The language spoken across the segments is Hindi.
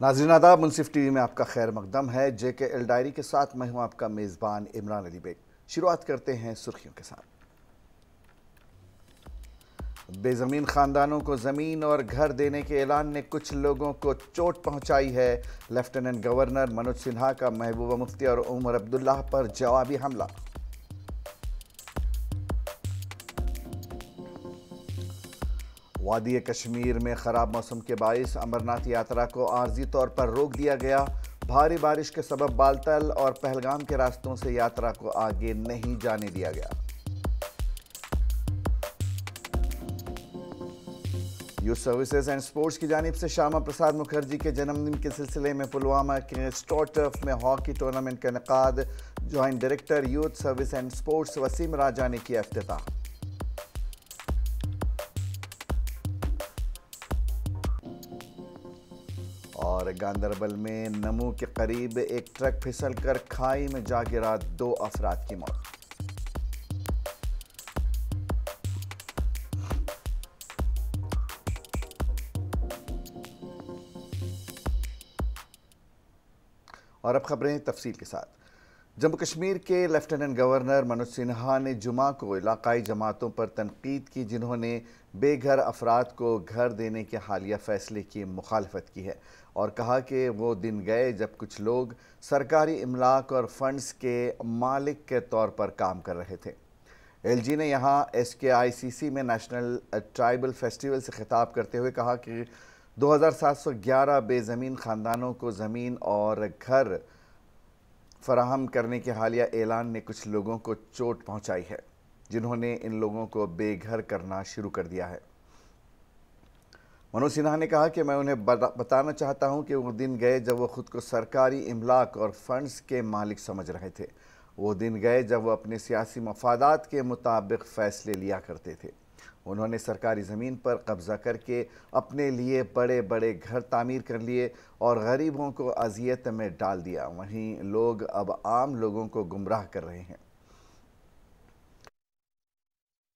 नाजरीन आदाब, मुनसिफ टीवी में आपका खैर मकदम है। जे के एल डायरी के साथ मैं हूँ आपका मेज़बान इमरान अली बेग। शुरुआत करते हैं सुर्खियों के साथ। बेजमीन खानदानों को ज़मीन और घर देने के ऐलान ने कुछ लोगों को चोट पहुंचाई है। लेफ्टिनेंट गवर्नर मनोज सिन्हा का महबूबा मुफ्ती और उमर अब्दुल्ला पर जवाबी हमला। वादी कश्मीर में ख़राब मौसम के बायस अमरनाथ यात्रा को आर्जी तौर पर रोक दिया गया। भारी बारिश के सबब बालतल और पहलगाम के रास्तों से यात्रा को आगे नहीं जाने दिया गया। यूथ सर्विसेज़ एंड स्पोर्ट्स की जानब से श्यामा प्रसाद मुखर्जी के जन्मदिन के सिलसिले में पुलवामा के स्टॉटर्फ में हॉकी टूर्नामेंट का इनका joint director youth service and sports Wasim Raja ने किया अफ्ताह और गांधरबल में नमू के करीब एक ट्रक फिसलकर खाई में जा गिरा दो अफराद की मौत। और अब खबरें तफसील के साथ। जम्मू कश्मीर के लेफ्टिनेंट गवर्नर मनोज सिन्हा ने जुमा को इलाकाई जमातों पर तनकीद की, जिन्होंने बेघर अफराद को घर देने के हालिया फैसले की मुखालफत की है और कहा कि वो दिन गए जब कुछ लोग सरकारी इमलाक और फंड्स के मालिक के तौर पर काम कर रहे थे। एल जी ने यहाँ एस के आई सी सी में नेशनल ट्राइबल फेस्टिवल से खिताब करते हुए कहा कि 2711 बेज़मीन ख़ानदानों को ज़मीन और घर फराहम करने के हालिया ऐलान ने कुछ लोगों को चोट पहुंचाई है, जिन्होंने इन लोगों को बेघर करना शुरू कर दिया है। मनोज सिन्हा ने कहा कि मैं उन्हें बताना चाहता हूँ कि वो दिन गए जब वो खुद को सरकारी इमलाक और फंड्स के मालिक समझ रहे थे। वो दिन गए जब वो अपने सियासी मफादात के मुताबिक फ़ैसले लिया करते थे। उन्होंने सरकारी ज़मीन पर कब्ज़ा करके अपने लिए बड़े बड़े घर तामीर कर लिए और गरीबों को अजियत में डाल दिया। वहीं लोग अब आम लोगों को गुमराह कर रहे हैं।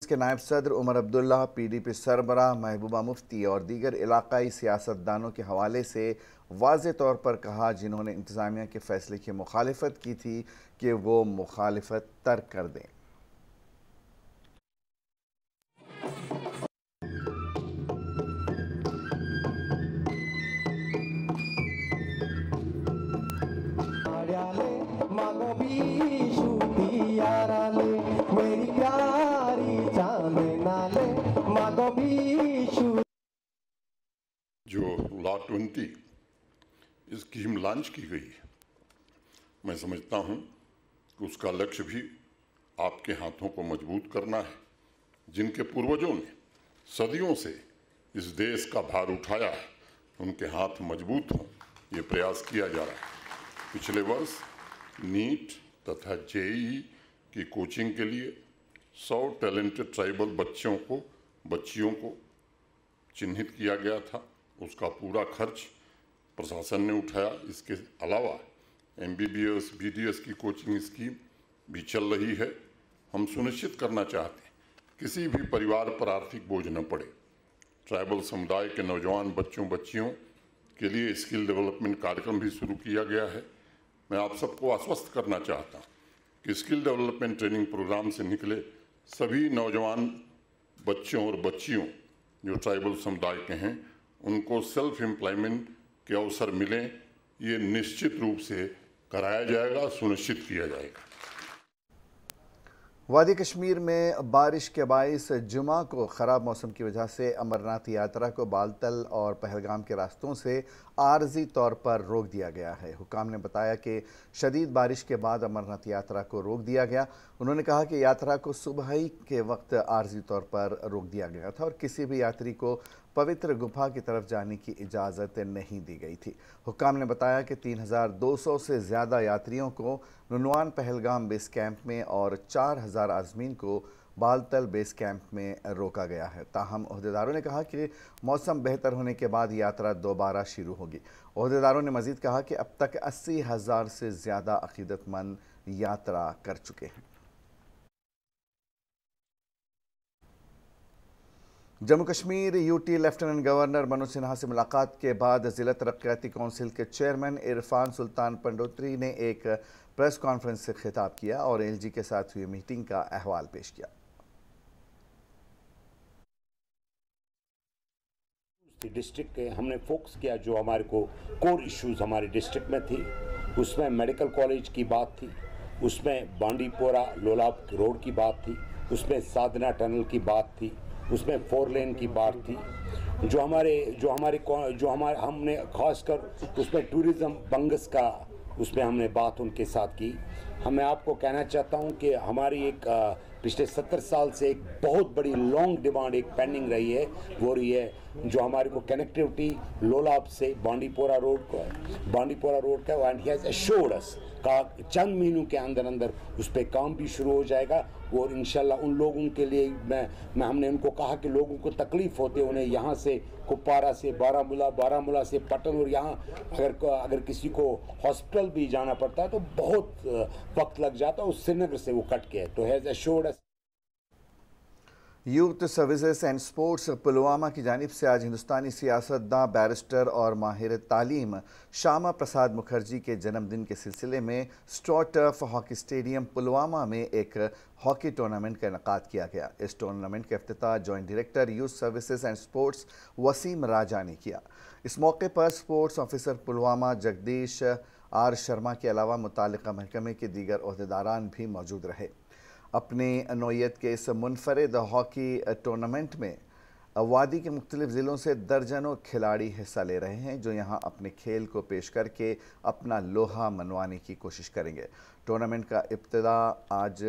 के नायब सदर उमर अब्दुल्ला पीडीपी सरबरा, महबूबा मुफ्ती और दीगर इलाकाई सियासतदानों के हवाले से वाज तौर पर कहा, जिन्होंने इंतज़ामिया के फ़ैसले की मुखालफत की थी, कि वो मुखालफत तर्क कर दें। जो लॉ ट्वेंटी स्कीम लॉन्च की गई मैं समझता हूँ कि उसका लक्ष्य भी आपके हाथों को मज़बूत करना है, जिनके पूर्वजों ने सदियों से इस देश का भार उठाया है, उनके हाथ मज़बूत हों, ये प्रयास किया जा रहा है। पिछले वर्ष नीट तथा जेई की कोचिंग के लिए 100 टैलेंटेड ट्राइबल बच्चों को बच्चियों को चिन्हित किया गया था। उसका पूरा खर्च प्रशासन ने उठाया। इसके अलावा M B B S B D S की कोचिंग स्कीम भी चल रही है। हम सुनिश्चित करना चाहते हैं, किसी भी परिवार पर आर्थिक बोझ न पड़े। ट्राइबल समुदाय के नौजवान बच्चों, बच्चियों के लिए स्किल डेवलपमेंट कार्यक्रम भी शुरू किया गया है। मैं आप सबको आश्वस्त करना चाहता हूँ कि स्किल डेवलपमेंट ट्रेनिंग प्रोग्राम से निकले सभी नौजवान बच्चों और बच्चियों, जो ट्राइबल समुदाय के हैं, उनको सेल्फ एम्प्लॉयमेंट के अवसर मिलें। ये निश्चित रूप से कराया जाएगा, सुनिश्चित किया जाएगा। वादी कश्मीर में बारिश के बायस जुमा को ख़राब मौसम की वजह से अमरनाथ यात्रा को बालतल और पहलगाम के रास्तों से आर्जी तौर पर रोक दिया गया है। हुकाम ने बताया कि शदीद बारिश के बाद अमरनाथ यात्रा को रोक दिया गया। उन्होंने कहा कि यात्रा को सुबह ही के वक्त आर्जी तौर पर रोक दिया गया था और किसी भी यात्री को पवित्र गुफा की तरफ़ जाने की इजाज़त नहीं दी गई थी। हुकाम ने बताया कि 3,200 से ज़्यादा यात्रियों को नुनवान पहलगाम बेस कैंप में और 4,000 आजमीन को बालतल बेस कैंप में रोका गया है। ताहम अहदेदारों ने कहा कि मौसम बेहतर होने के बाद यात्रा दोबारा शुरू होगी। अहदेदारों ने मजीद कहा कि अब तक अस्सी हज़ार से ज़्यादा अकीदतमंद यात्रा कर चुके हैं। Jammu Kashmir, UT lieutenant governor Manoj Sinha से मुलाकात के बाद जिला तरक्याती काउंसिल के चेयरमैन इरफान सुल्तान पंडोत्री ने एक प्रेस कॉन्फ्रेंस से खिताब किया और एलजी के साथ हुई मीटिंग का अहवाल पेश किया। डिस्ट्रिक्ट के हमने फोकस किया जो हमारे को कोर इश्यूज़ हमारे डिस्ट्रिक्ट में थी, उसमें मेडिकल कॉलेज की बात थी, उसमें बांडीपोरा लोलाब रोड की बात थी, उसमें साधना टनल की बात थी उसमें फोर लेन की बात थी। जो हमारे जो हमारे जो हमारे, हमने खासकर उसमें टूरिज़्म बंगस का उसमें हमने बात उनके साथ की। हमें आपको कहना चाहता हूँ कि हमारी एक पिछले सत्तर साल से एक बहुत बड़ी लॉन्ग डिमांड एक पेंडिंग रही है, वो रही है जो हमारे को कनेक्टिविटी लोलाब से बांडीपोरा रोड को है। बांडीपोरा रोड का एंड ही हैज़ का चंद महीनों के अंदर अंदर उस पर काम भी शुरू हो जाएगा और इन उन लोगों के लिए मैं मैं, हमने उनको कहा कि लोगों को तकलीफ़ होती है उन्हें यहाँ से कुपवारा से, बारामूला बारामूला से पटन और यहाँ अगर अगर किसी को हॉस्पिटल भी जाना पड़ता है तो बहुत वक्त लग जाता है उस श्रीनगर से वो कट के तो हैज़ assured youth services and sports Pulwama की जानब से आज हिंदुस्तानी सियासतदां बैरिस्टर और माहिर तालीम श्यामा प्रसाद मुखर्जी के जन्मदिन के सिलसिले में astro turf hockey stadium Pulwama में एक हॉकी टूर्नामेंट का इनका किया गया। इस टूर्नामेंट का अफ्ताह joint director youth services and sports Wasim Raja ने किया। इस मौके पर sports officer Pulwama Jagdish R Sharma के अलावा मुतल महकमे के दीगर अहदेदारान भी मौजूद रहे। अपनी नोयत के इस मुनफरद हॉकी टूर्नामेंट में वादी के मुख्तलिफ़ ज़िलों से दर्जनों खिलाड़ी हिस्सा ले रहे हैं, जो यहाँ अपने खेल को पेश करके अपना लोहा मनवाने की कोशिश करेंगे। टूर्नामेंट का इब्तदा आज,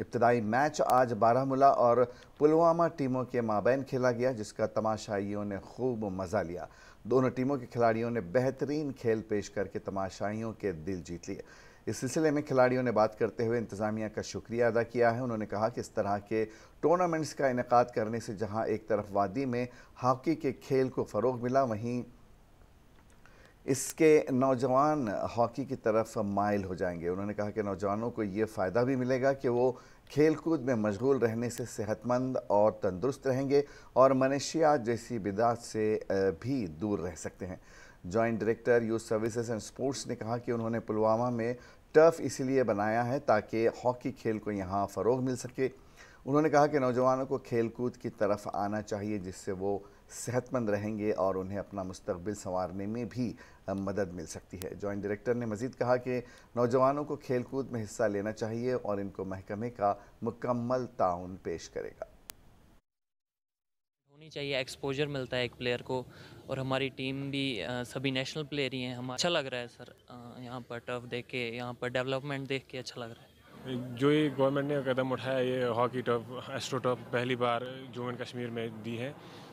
इब्तदाई मैच आज बारामूला और पुलवामा टीमों के माबैन खेला गया, जिसका तमाशाइयों ने खूब मज़ा लिया। दोनों टीमों के खिलाड़ियों ने बेहतरीन खेल पेश करके तमाशाइयों के दिल जीत लिए। इस सिलसिले में खिलाड़ियों ने बात करते हुए इंतज़ामिया का शुक्रिया अदा किया है। उन्होंने कहा कि इस तरह के टूर्नामेंट्स का इनका करने से जहाँ एक तरफ़ वादी में हॉकी के खेल को फ़रोग मिला, वहीं इसके नौजवान हॉकी की तरफ़ माइल हो जाएँगे। उन्होंने कहा कि नौजवानों को ये फ़ायदा भी मिलेगा कि वो खेल कूद में मशगूल रहने से सेहतमंद और तंदुरुस्त रहेंगे और मनशियात जैसी बिदात से भी दूर रह सकते हैं। Joint director youth services and sports ने कहा कि उन्होंने पुलवामा में टर्फ इसीलिए बनाया है ताकि हॉकी खेल को यहाँ फ़रोग मिल सके। उन्होंने कहा कि नौजवानों को खेल कूद की तरफ़ आना चाहिए जिससे वो सेहतमंद रहेंगे और उन्हें अपना मुस्तबिल संवारने में भी मदद मिल सकती है। जॉइंट डायरेक्टर ने मजीद कहा कि नौजवानों को खेल कूद में हिस्सा लेना चाहिए और इनको महकमे का मुकम्मल ताउन पेश करेगा। होनी चाहिए एक्सपोजर मिलता है एक प्लेयर को और हमारी टीम भी सभी नेशनल प्लेयर ही हैं। हमारा अच्छा लग रहा है सर यहाँ पर टफ देख के, यहाँ पर डेवलपमेंट देख के अच्छा लग रहा है। जो ये गवर्नमेंट ने कदम उठाया, ये हॉकी टफ एस्ट्रो टफ पहली बार जम्मू एंड कश्मीर में दी है,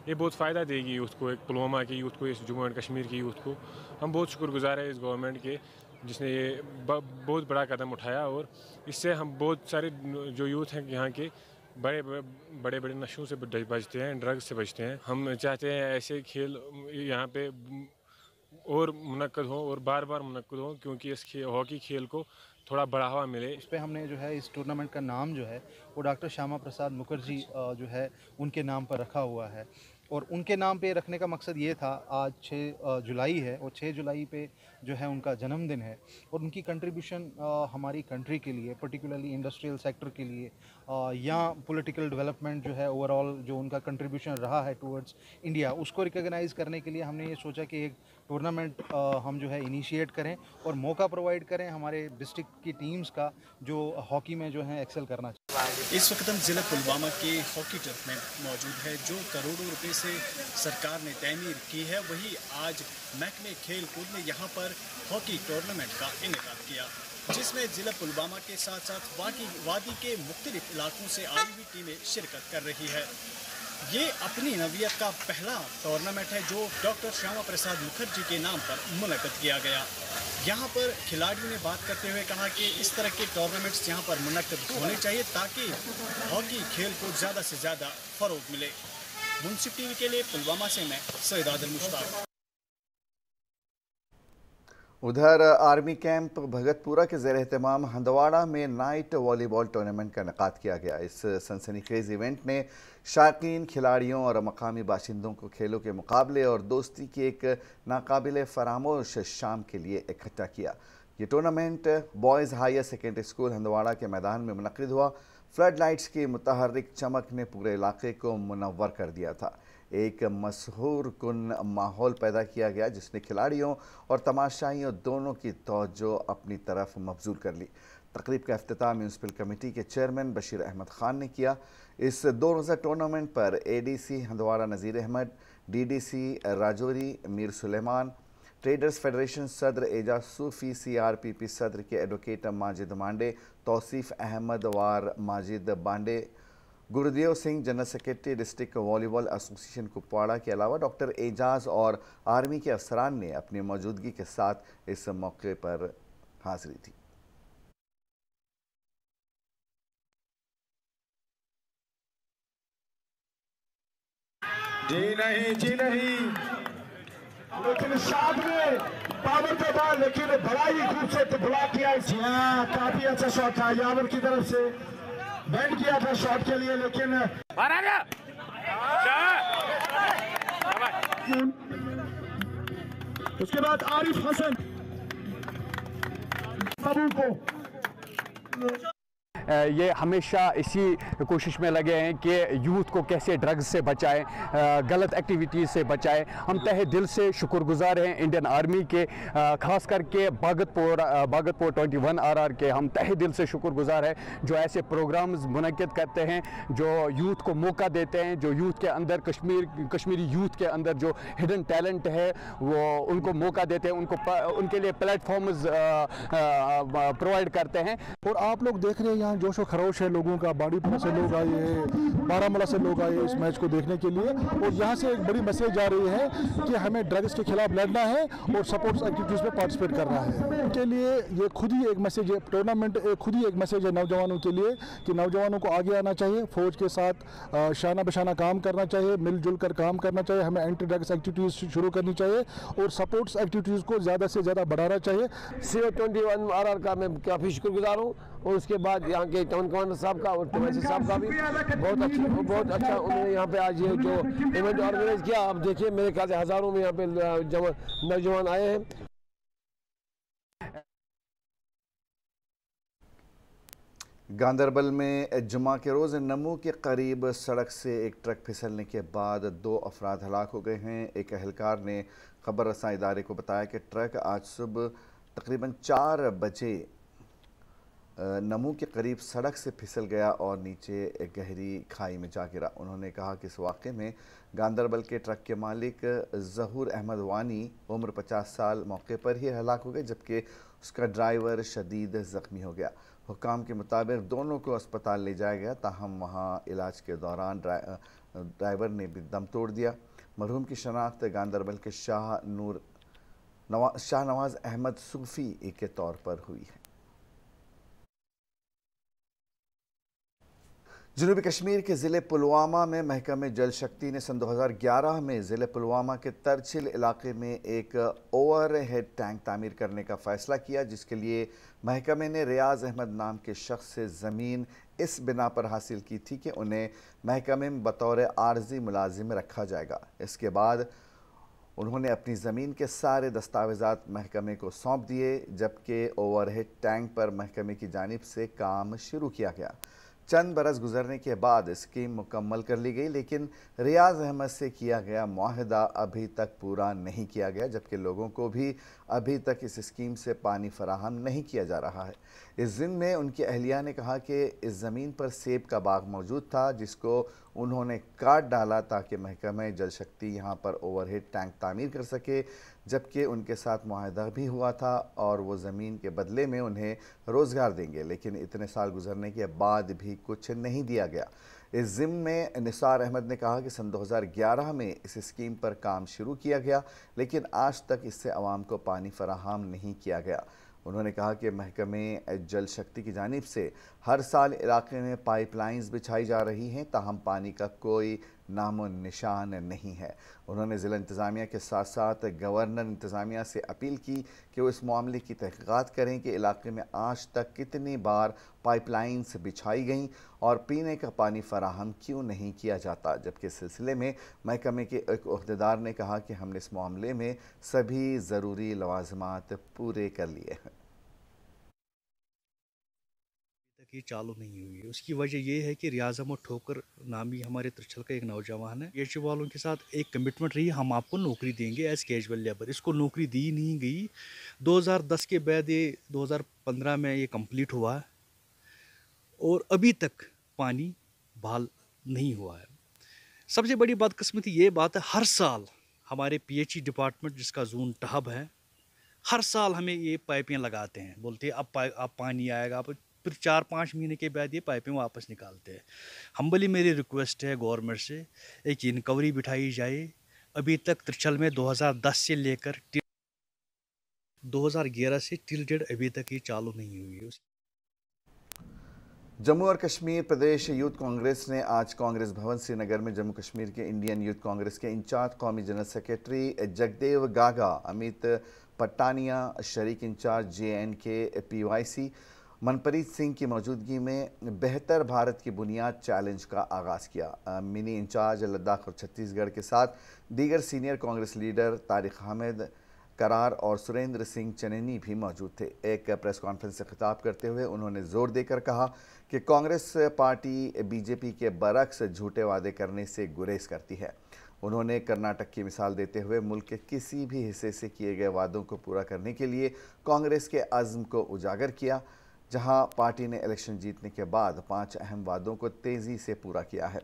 ये बहुत फ़ायदा देगी यूथ को, एक पुलवामा की यूथ को, इस जम्मू एंड कश्मीर की यूथ को। हम बहुत शुक्रगुजार हैं इस गवर्नमेंट के, जिसने ये बहुत बड़ा कदम उठाया और इससे हम बहुत सारे जो यूथ हैं यहाँ के बड़े बड़े बड़े नशों से बचते हैं ड्रग्स से बचते हैं। हम चाहते हैं ऐसे खेल यहाँ पे और मुनद हो और बार बार मुनद हो क्योंकि इस खे, हॉकी खेल को थोड़ा बढ़ावा मिले। इस पर हमने जो है इस टूर्नामेंट का नाम जो है वो डॉक्टर श्यामा प्रसाद मुखर्जी जो है उनके नाम पर रखा हुआ है। और उनके नाम पे रखने का मकसद ये था, आज छः जुलाई है और छः जुलाई पे जो है उनका जन्मदिन है और उनकी कंट्रीब्यूशन हमारी कंट्री के लिए पर्टिकुलरली इंडस्ट्रियल सेक्टर के लिए या पॉलिटिकल डेवलपमेंट जो है ओवरऑल जो उनका कंट्रीब्यूशन रहा है टूवर्ड्स इंडिया उसको रिकॉग्नाइज़ करने के लिए हमने ये सोचा कि एक टूर्नामेंट हम जो है इनिशिएट करें और मौका प्रोवाइड करें हमारे डिस्ट्रिक्ट की टीम्स का जो हॉकी में जो है एक्सेल करना इस वक्त हम ज़िला पुलवामा के हॉकी टर्फ में मौजूद है, जो करोड़ों रुपए से सरकार ने तैमीर की है। वही आज महकमे खेल कूद ने यहाँ पर हॉकी टूर्नामेंट का इनका किया, जिसमें ज़िला पुलवामा के साथ साथ वादी वादी के मुख्तलिफ़ इलाकों से आई हुई टीमें शिरकत कर रही है। ये अपनी नवियत का पहला टूर्नामेंट है, जो डॉक्टर श्यामा प्रसाद मुखर्जी के नाम पर मुनद किया गया। यहाँ पर खिलाड़ियों ने बात करते हुए कहा कि इस तरह के टूर्नामेंट्स यहाँ पर मुनद होने चाहिए ताकि हॉकी खेल को ज़्यादा से ज़्यादा फ़रोग मिले। मुंसिफ टीवी के लिए पुलवामा से मैं सैद आदिल मुश्ताक। उधर आर्मी कैंप भगतपुरा के जेर अहतमाम हंदवाड़ा में नाइट वॉलीबॉल टूर्नामेंट का इनका किया गया। इस सनसनीखेज इवेंट में शायकीन खिलाड़ियों और मकामी बाशिंदों को खेलों के मुकाबले और दोस्ती की एक नाकबिल फरामोश शाम के लिए इकट्ठा किया। ये tournament boys higher secondary school Handwara के मैदान में मुनद हुआ। फ्लड लाइट्स की मुतहरक चमक ने पूरे इलाके को मुनवर कर दिया था। एक मशहूर कन माहौल पैदा किया गया जिसने खिलाड़ियों और तमाशाइयों दोनों की तोज्जो अपनी तरफ़ मबजूल कर ली। तकरीब का अफ्ताह म्यूनसिपल कमेटी के चेयरमैन बशीर अहमद ख़ान ने किया। इस दो रोज़ा टूर्नामेंट पर A D C Handwara Nazir Ahmad D D C Rajouri Mir Suleman, traders federation सदर Ejaz Sufi C R P P सदर के एडवोकेट माजिद मांडे, तौसीफ़ अहमद वार Majid Bande Gurudev Singh general secretary district volleyball association Kupwara के अलावा डॉक्टर एजाज और आर्मी के अफसरान ने अपनी मौजूदगी के साथ इस मौके पर हाजिरी थी जी नहीं जी नहीं। लेकिन साथ में पावर के बाद लेकिन बड़ा ही खूबसूरत ब्लॉक किया हाँ काफ़ी अच्छा शॉट था यावर की तरफ़ से। बैंड किया था शॉट के लिए लेकिन उसके बाद आरिफ हसन बाबू को। ये हमेशा इसी कोशिश में लगे हैं कि यूथ को कैसे ड्रग्स से बचाएँ गलत एक्टिविटीज़ से बचाएँ। हम तहे दिल से शुक्रगुजार हैं इंडियन आर्मी के ख़ास करके बागतपुर बागतपुर 21 आरआर के। हम तहे दिल से शुक्रगुजार हैं जो ऐसे प्रोग्राम्स मुनद करते हैं, जो यूथ को मौका देते हैं, जो यूथ के अंदर कश्मीर, कश्मीरी यूथ के अंदर जो हिडन टैलेंट है, वो उनको मौका देते हैं, उनको उनके लिए प्लेटफॉर्म्स प्रोवाइड करते हैं। और आप लोग देख रहे हैं यहाँ जोश और खरोश है लोगों का बाड़ीपुर से लोग आए हैं, बारामूला से लोग आए इस मैच को देखने के लिए। और यहाँ से एक बड़ी मैसेज जा रही है कि हमें ड्रग्स के खिलाफ लड़ना है और सपोर्ट्स एक्टिविटीज़ में पार्टिसिपेट करना है। उनके लिए ये खुद ही एक मैसेज है, टूर्नामेंट खुद ही एक मैसेज है नौजवानों के लिए कि नौजवानों को आगे आना चाहिए, फौज के साथ शाना बशाना काम करना चाहिए मिलजुल कर काम करना चाहिए, हमें एंटी ड्रग्स एक्टिविटीज़ शुरू करनी चाहिए और सपोर्ट्स एक्टिविटीज़ को ज़्यादा से ज़्यादा बढ़ाना चाहिए। सी ट्वेंटी वन आर का मैं काफ़ी शुक्रगुजार हूँ और उसके बाद यहाँ के टाउन कमांडर साहब का और टीएमसी साहब का भी बहुत अच्छा बहुत अच्छा उन्होंने यहाँ पे आज ये जो इवेंट ऑर्गेनाइज किया आप देखिए मेरे ख्याल से हज़ारों में यहाँ पे नौजवान आए हैं। गांधरबल में जुमा के रोज़ नमू के करीब सड़क से एक ट्रक फिसलने के बाद दो अफराद हलाक हो गए हैं। एक अहलकार ने खबर रसा इदारे को बताया कि ट्रक आज सुबह तकरीबन चार बजे नमू के करीब सड़क से फिसल गया और नीचे एक गहरी खाई में जा गिरा। उन्होंने कहा कि इस वाक़े में गांधरबल के ट्रक के मालिक जहूर अहमद वानी उम्र 50 साल मौके पर ही हलाक हो गए, जबकि उसका ड्राइवर शदीद ज़ख्मी हो गया। हुकाम के मुताबिक दोनों को अस्पताल ले जाया गया। ताहम वहाँ इलाज के दौरान ड्राइवर ने भी दम तोड़ दिया। मरहूम की शनाख्त गांधरबल के शाह नूर नवा शाह नवाज़ अहमद सूफ़ी के तौर पर हुई है। जनूबी कश्मीर के ज़िले पुलवामा में महकमे जल शक्ति ने सन 2011 में ज़िले पुलवामा के तरछिल इलाके में एक ओवर हेड टैंक तामीर करने का फ़ैसला किया, जिसके लिए महकमे ने रियाज अहमद नाम के शख्स से ज़मीन इस बिना पर हासिल की थी कि उन्हें महकमे में बतौर आर्जी मुलाजिम रखा जाएगा। इसके बाद उन्होंने अपनी ज़मीन के सारे दस्तावेज़ात महकमे को सौंप दिए, जबकि ओवरहेड टैंक पर महकमे की जानब से काम शुरू किया गया। चंद बरस गुजरने के बाद स्कीम मुकम्मल कर ली गई, लेकिन रियाज अहमद से किया गया माहदा अभी तक पूरा नहीं किया गया, जबकि लोगों को भी अभी तक इस स्कीम से पानी फराहम नहीं किया जा रहा है। इस दिन में उनकी अहलिया ने कहा कि इस ज़मीन पर सेब का बाग मौजूद था, जिसको उन्होंने काट डाला ताकि महकमे जल शक्ति यहाँ पर ओवरहेड टैंक तामीर कर सके। जबकि उनके साथ माहदा भी हुआ था और वो ज़मीन के बदले में उन्हें रोज़गार देंगे, लेकिन इतने साल गुजरने के बाद भी कुछ नहीं दिया गया। इस जिम में निसार अहमद ने कहा कि सन 2011 में इस स्कीम पर काम शुरू किया गया, लेकिन आज तक इससे आवाम को पानी फराहम नहीं किया गया। उन्होंने कहा कि महकमे जल शक्ति की जानब से हर साल इलाके में पाइपलाइंस बिछाई जा रही हैं, ताहम पानी का कोई नामो निशान नहीं है। उन्होंने ज़िला इंतज़ामिया के साथ साथ गवर्नर इंतज़ामिया से अपील की कि वो इस मामले की तहकीक़ात करें कि इलाके में आज तक कितनी बार पाइपलाइंस बिछाई गईं और पीने का पानी फराहम क्यों नहीं किया जाता? जबकि इस सिलसिले में महकमे के एक अहदेदार ने कहा कि हमने इस मामले में सभी ज़रूरी लवाजमात पूरे कर लिए हैं। ये चालू नहीं हुई है। उसकी वजह यह है कि रियाजम और ठोकर नामी हमारे त्रिछल का एक नौजवान है। एच वालों के साथ एक कमिटमेंट रही, हम आपको नौकरी देंगे एज कैजुअल लेबर इसको नौकरी दी नहीं गई। 2010 के बाद ये 2015 में ये कंप्लीट हुआ और अभी तक पानी बहाल नहीं हुआ है। सबसे बड़ी बदकस्मती ये बात है, हर साल हमारे पीएचई डिपार्टमेंट जिसका जून टहब है, हर साल हमें ये पाइपें लगाते हैं। बोलते हैं, अब अब पानी आएगा, अब फिर चार पाँच महीने के बाद ये पाइपें वापस निकालते हैं। हम्बली मेरी रिक्वेस्ट है गवर्नमेंट से, एक इनकवरी बिठाई जाए। अभी तक त्रिचल में 2010 से लेकर 2011 से टिल डेट अभी तक ये चालू नहीं हुई है। जम्मू और कश्मीर प्रदेश यूथ कांग्रेस ने आज कांग्रेस भवन श्रीनगर में जम्मू कश्मीर के इंडियन यूथ कांग्रेस के इंचार्ज कौमी जनरल सेक्रेटरी जगदेव गागा, अमित पट्टानिया, शरीक incharge J N K P Y C Manpreet Singh की मौजूदगी में बेहतर भारत की बुनियाद चैलेंज का आगाज़ किया। मिनी इंचार्ज लद्दाख और छत्तीसगढ़ के साथ दीगर सीनियर कांग्रेस लीडर तारिक हामिद, करार और सुरेंद्र सिंह चनैनी भी मौजूद थे। एक प्रेस कॉन्फ्रेंस से खिताब करते हुए उन्होंने ज़ोर देकर कहा कि कांग्रेस पार्टी बीजेपी के बरक्स झूठे वादे करने से गुरेज करती है। उन्होंने कर्नाटक की मिसाल देते हुए मुल्क के किसी भी हिस्से से किए गए वादों को पूरा करने के लिए कांग्रेस के अज़्म को उजागर किया। जहाँ पार्टी ने इलेक्शन जीतने के बाद पाँच अहम वादों को तेज़ी से पूरा किया है।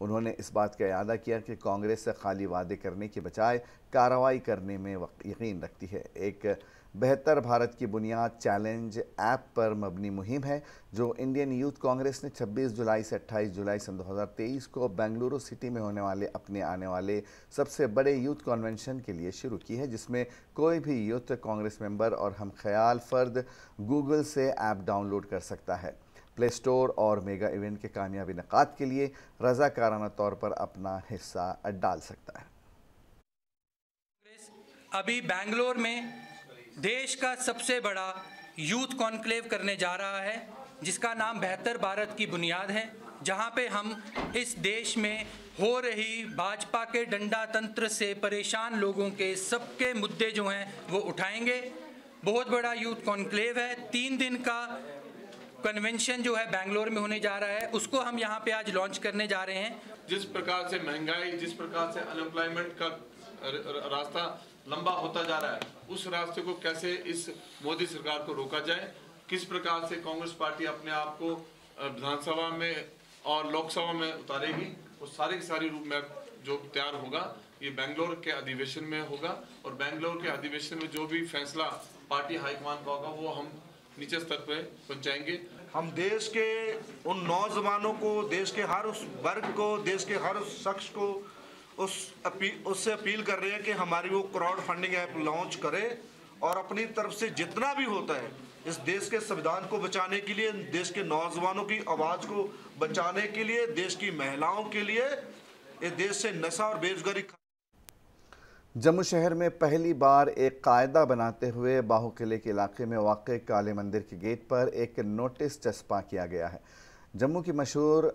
उन्होंने इस बात का अदा किया कि कांग्रेस खाली वादे करने के बजाय कार्रवाई करने में यकीन रखती है। एक बेहतर भारत की बुनियाद चैलेंज ऐप पर मबनी मुहिम है, जो इंडियन यूथ कांग्रेस ने 26 जुलाई से 28 जुलाई सन 2023 को बेंगलुरु सिटी में होने वाले, अपने आने वाले सबसे बड़े यूथ कन्वेंशन के लिए शुरू की है, जिसमें कोई भी यूथ कांग्रेस मेंबर और हम ख्याल फ़र्द गूगल से ऐप डाउनलोड कर सकता है। प्ले स्टोर और मेगा इवेंट के कामयाब इनका के लिए रजाकाराना तौर पर अपना हिस्सा डाल सकता है। अभी बैंगलोर में देश का सबसे बड़ा यूथ कॉन्क्लेव करने जा रहा है, जिसका नाम बेहतर भारत की बुनियाद है, जहाँ पे हम इस देश में हो रही भाजपा के डंडा तंत्र से परेशान लोगों के सबके मुद्दे जो हैं, वो उठाएँगे। बहुत बड़ा यूथ कॉन्क्लेव है। तीन दिन का कन्वेंशन जो है बैंगलोर में होने जा रहा है। उसको हम यहाँ पे आज लॉन्च करने जा रहे हैं। जिस प्रकार से महँगाई, जिस प्रकार से अनएम्प्लॉयमेंट का रास्ता लंबा होता जा रहा है। उस रास्ते को कैसे इस मोदी सरकार को रोका जाए? किस प्रकार से कांग्रेस पार्टी अपने आप को विधानसभा में और लोकसभा में उतारेगी? वो सारी की सारी रूप में जो तैयार होगा, ये बेंगलोर के अधिवेशन में होगा और बेंगलोर के अधिवेशन में जो भी फैसला पार्टी हाईकमान का होगा, वो हम नीचे स्तर पर पहुंचाएँगे। हम देश के उन नौजवानों को, देश के हर उस वर्ग को, देश के हर उस शख्स को उस अपील उससे अपील कर रहे हैं कि हमारी वो क्राउड फंडिंग ऐप लॉन्च करे और अपनी तरफ़ से जितना भी होता है, इस देश के संविधान को बचाने के लिए, देश के नौजवानों की आवाज़ को बचाने के लिए, देश की महिलाओं के लिए इस देश से नशा और बेरोजगारी जम्मू शहर में पहली बार एक कायदा बनाते हुए बाहु किले के इलाके में वाक़ काले मंदिर के गेट पर एक नोटिस चस्पा किया गया है। जम्मू की मशहूर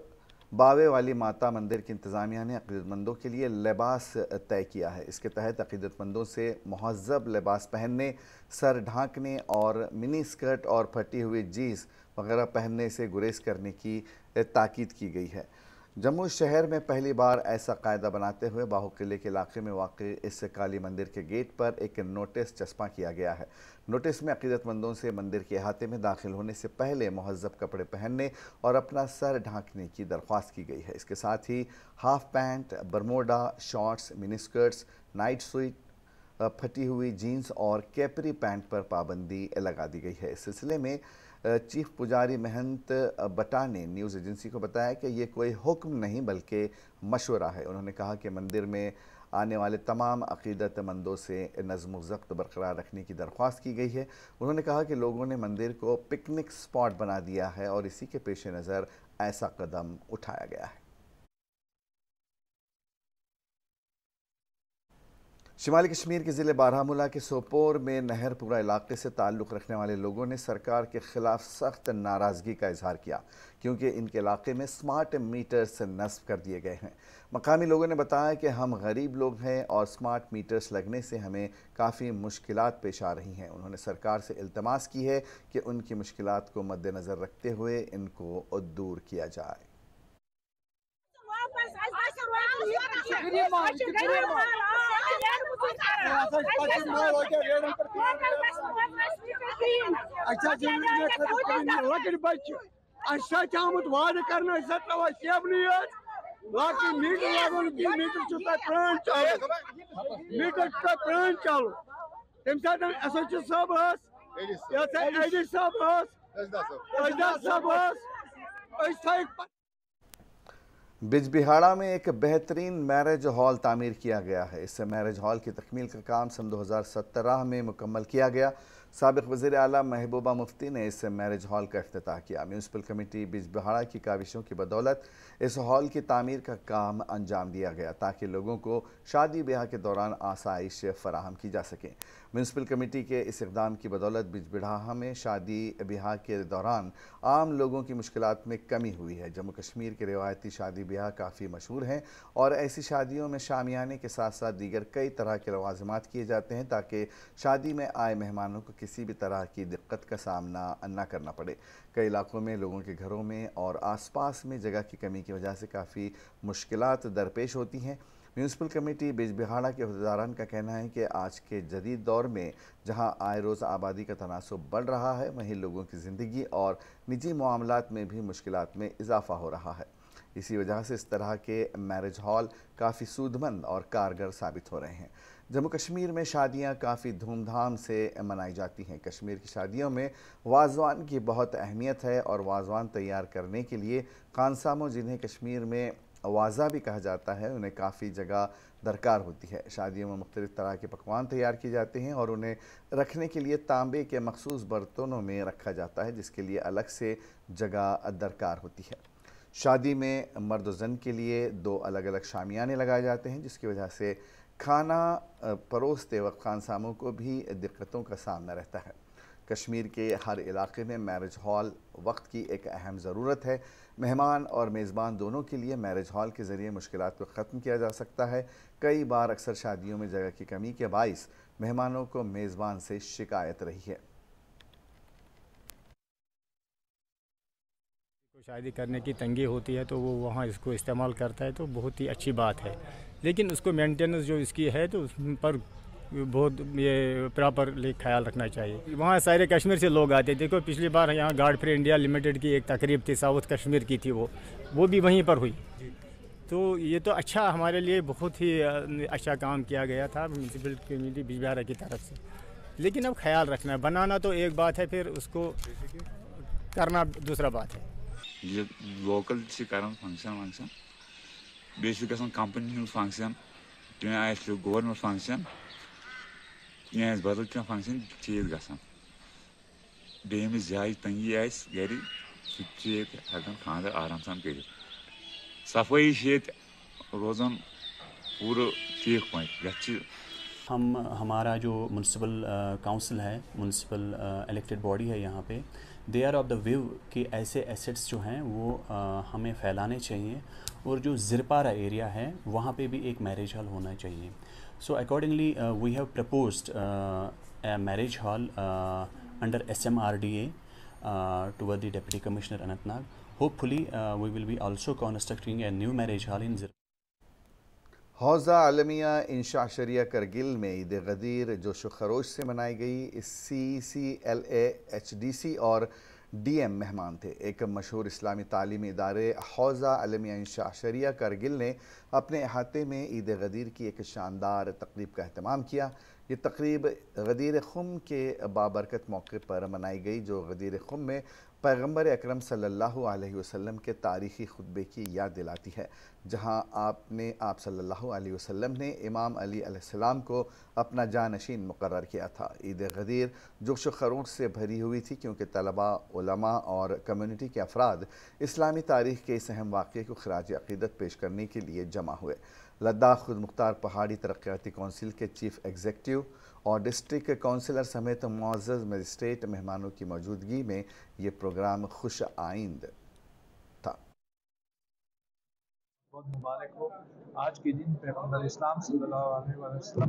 बावे वाली माता मंदिर की इंतज़ामिया ने अकीदतमंदों के लिए लिबास तय किया है। इसके तहत अकीदतमंदों से महजब लिबास पहनने, सर ढांकने और मिनी स्कर्ट और फटी हुई जीन्स वगैरह पहनने से गुरेज करने की ताकीद की गई है। जम्मू शहर में पहली बार ऐसा कायदा बनाते हुए बाहु किले के इलाके में वाक़ इस काली मंदिर के गेट पर एक नोटिस चस्पा किया गया है। नोटिस में अकीदतमंदों से मंदिर के अहाते में दाखिल होने से पहले महजब कपड़े पहनने और अपना सर ढांकने की दरख्वास्त की गई है। इसके साथ ही half pant, bermuda, shorts mini skirts night suit फटी हुई जीन्स और कैपरी पैंट पर पाबंदी लगा दी गई है। इस सिलसिले में चीफ पुजारी महंत बटा ने न्यूज़ एजेंसी को बताया कि ये कोई हुक्म नहीं, बल्कि मशवरा है। उन्होंने कहा कि मंदिर में आने वाले तमाम अकीदतमंदों से नज़म ज़ब्त बरकरार रखने की दरख्वास्त की गई है। उन्होंने कहा कि लोगों ने मंदिर को पिकनिक स्पॉट बना दिया है और इसी के पेश नज़र ऐसा कदम उठाया गया है। शिमाली कश्मीर के ज़िले बारामूला के सोपोर में नहरपुरा इलाके से ताल्लुक़ रखने वाले लोगों ने सरकार के ख़िलाफ़ सख्त नाराज़गी का इजहार किया, क्योंकि इनके इलाके में स्मार्ट मीटर्स नस्ब कर दिए गए हैं। मकामी लोगों ने बताया कि हम गरीब लोग हैं और स्मार्ट मीटर्स लगने से हमें काफ़ी मुश्किल पेश आ रही हैं। उन्होंने सरकार से इल्तमास की है कि उनकी मुश्किल को मद्देनज़र रखते हुए इनको दूर किया जाए। लकट आमुत वाद कर सेवनी बाकी मीटर लागो मीटर प्रान चालू मीटर प्रान चालू तम सात एस सब एडिट सब सब बिजबिहाड़ा में एक बेहतरीन मैरिज हॉल तामीर किया गया है। इससे मैरिज हॉल की तकमील का काम सन 2017 में मुकम्मल किया गया। सबक वज़ी अला महबूबा मुफ्ती ने इस मैरिज हॉल का अफ्ताह किया। म्यूनसिपल कमेटी बिजबिहाड़ा की काविशों की बदौलत इस हॉल की तमीर का काम अंजाम दिया गया ताकि लोगों को शादी ब्याह के दौरान आसाइश फराहम की जा सके। म्यूनसिपल कमेटी के इस इकदाम की बदौलत बिजबिढ़ाहा में शादी ब्याह के दौरान आम लोगों की मुश्किल में कमी हुई है। जम्मू कश्मीर के रिवायती शादी ब्याह काफ़ी मशहूर हैं और ऐसी शादियों में शामियाने के साथ साथ दीगर कई तरह के लवाजमात किए जाते हैं ताकि शादी में आए मेहमानों को किसी भी तरह की दिक्कत का सामना न करना पड़े। कई इलाकों में, लोगों के घरों में और आसपास में जगह की कमी की वजह से काफ़ी मुश्किल दरपेश होती हैं। म्यूनसिपल कमेटी बिजबिहाड़ा के अहदेदारान का कहना है कि आज के जदीद दौर में जहाँ आए रोज़ आबादी का तनासब बढ़ रहा है, वहीं लोगों की ज़िंदगी और निजी मामला में भी मुश्किल में इजाफ़ा हो रहा है। इसी वजह से इस तरह के मैरिज हॉल काफ़ी सूदमंद और कारगर साबित हो रहे हैं। जम्मू कश्मीर में शादियाँ काफ़ी धूमधाम से मनाई जाती हैं। कश्मीर की शादियों में वाजवान की बहुत अहमियत है और वाजवान तैयार करने के लिए खानसामों, जिन्हें कश्मीर में वाजा भी कहा जाता है, उन्हें काफ़ी जगह दरकार होती है। शादियों में मुख्तलिफ़ तरह के पकवान तैयार किए जाते हैं और उन्हें रखने के लिए तांबे के मखसूस बर्तनों में रखा जाता है, जिसके लिए अलग से जगह दरकार होती है। शादी में मर्द जन के लिए दो अलग अलग शामियाने लगाए जाते हैं, जिसकी वजह से खाना परोसते वक्त खानसामों को भी दिक्कतों का सामना रहता है। कश्मीर के हर इलाके में मैरिज हॉल वक्त की एक अहम ज़रूरत है। मेहमान और मेज़बान दोनों के लिए मैरिज हॉल के ज़रिए मुश्किल को ख़त्म किया जा सकता है। कई बार अक्सर शादियों में जगह की कमी के बायस मेहमानों को मेज़बान से शिकायत रही है। शादी करने की तंगी होती है तो वो वहाँ इसको इस्तेमाल करता है तो बहुत ही अच्छी बात है। लेकिन उसको मेंटेनेंस जो इसकी है तो उस पर बहुत ये प्रॉपरली ख्याल रखना चाहिए। वहाँ सारे कश्मीर से लोग आते देखो पिछली बार यहाँ गार्ड फ्री इंडिया लिमिटेड की एक तकरीब थी साउथ कश्मीर की थी वो। वो भी वहीं पर हुई। तो ये तो अच्छा हमारे लिए बहुत ही अच्छा काम किया गया था म्यूनसिपल कम्यूनिटी बिजबिहारा की तरफ़ से। लेकिन अब ख्याल रखना है। बनाना तो एक बात है फिर उसको करना दूसरा बात है। ये local function वंक्शन basic company function government function या बदल क्या फ़ंक्शन चीज़ गसान बेमिस जाय तंगी आस गर हेकान खानदर आराम सान कर सफ़ाई रोजान पूरा ठीक पाट हम हमारा जो म्यूनसिपल काउंसिल है म्यूनसिपल इलेक्टेड बॉडी है यहाँ पे they are of the view कि ऐसे एसेट्स जो हैं वो आ, हमें फैलाने चाहिए। और जो जिरपारा एरिया है, वहाँ पे भी एक मैरिज हॉल होना चाहिए। So accordingly we have propose marriage hall under S M R D A through the deputy commissioner Anantnag hopefully we will be also constructing a new marriage hall in जिर हौजा आलमिया इनशा शरिया करगिल में ईद गदीर जोशो खरोश से मनाई गई C C L A H D C और डी एम मेहमान थे। एक मशहूर इस्लामी तालीमी इदारे हौज़ा अलमिया शरिया करगिल ने अपने अहाते में ईद गदीर की एक शानदार तकरीब का अहतमाम किया। ये तकरीब गदीर खुम के बाबरकत मौके पर मनाई गई, जो गदीर खुम में पैगंबर अकरम सल्लल्लाहु अलैहि वसल्लम के तारीख़ी खुतबे की याद दिलाती है, जहाँ आपने, आप सल्लल्लाहु अलैहि वसल्लम ने इमाम अली अलैहिस्सलाम को अपना जानशीन मुकर्र किया था। ईद गदीर जोश खरूज से भरी हुई थी, क्योंकि तलबा और कम्युनिटी के अफराद इस्लामी तारीख़ के इस अहम वाक़े को खराज अकीदत पेश करने के लिए जमा हुए। लद्दाख खुद मुख्तार पहाड़ी तरक्याती कौंसिल के चीफ एग्जेक्टिव और डिस्ट्रिक्ट काउंसिलर समेत मुआज़ मजिस्ट्रेट मेहमानों की मौजूदगी में ये प्रोग्राम खुश आइंद था। बहुत मुबारक हो। आज के दिन पैगंबर इस्लाम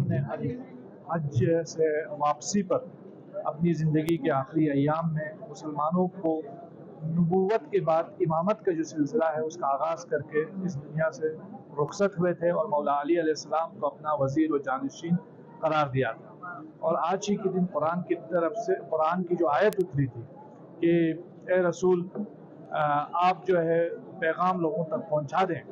ने हज से वापसी पर अपनी ज़िंदगी के आखिरी अयाम में मुसलमानों को नबूवत के बाद इमामत का जो सिलसिला है, उसका आगाज़ करके इस दुनिया से रुखसत हुए थे और मौला अली को अपना वज़ीर व जानशीन करार दिया था। और आज ही के दिन कुरान की तरफ़ से, कुरान की जो आयत उतरी थी कि, ए रसूल आप जो है पैगाम लोगों तक पहुँचा दें।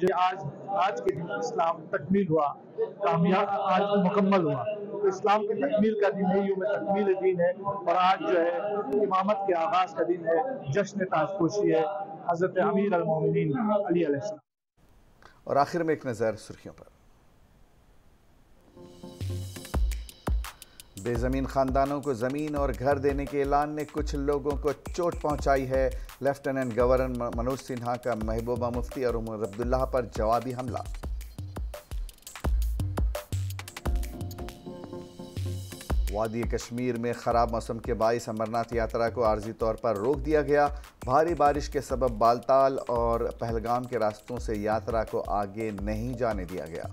जो आज आज के दिन इस्लाम तकमील हुआ, कामयाब, आज मुकम्मल हुआ। तो इस्लाम की तकमील का दिन है, यूम तकमील दिन है और आज जो है इमामत के आगाज़ का दिन है जश्न ताजपोशी है, हज़रत अमीर अलमोमिन अली और आखिर में एक नज़र सुर्खियों पर। बेज़मीन ख़ानदानों को ज़मीन और घर देने के ऐलान ने कुछ लोगों को चोट पहुंचाई है। लेफ्टिनेंट गवर्नर मनोज सिन्हा का महबूबा मुफ्ती और उमर अब्दुल्ला पर जवाबी हमला। वादी कश्मीर में ख़राब मौसम के बाईस अमरनाथ यात्रा को आर्जी तौर पर रोक दिया गया। भारी बारिश के सबब बालताल और पहलगाम के रास्तों से यात्रा को आगे नहीं जाने दिया गया।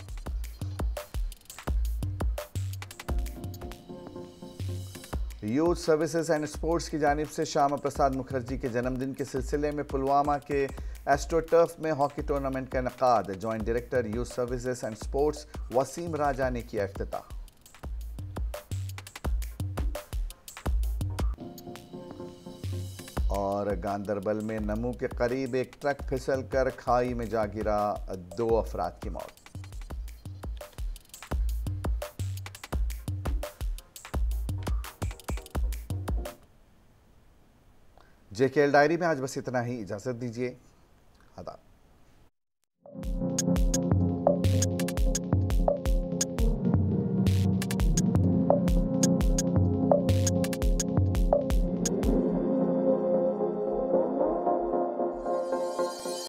यूथ सर्विसेज़ एंड स्पोर्ट्स की जानब से श्यामा प्रसाद मुखर्जी के जन्मदिन के सिलसिले में पुलवामा के एस्ट्रोटर्फ में हॉकी टूर्नामेंट का इनका joint director youth services and sports Wasim Raja ने किया अफ्ताह। और गांधरबल में नमू के करीब एक ट्रक फिसल कर खाई में जा गिरा दो अफराद की मौत। जेकेएल डायरी में आज बस इतना ही। इजाज़त दीजिए। आदाब।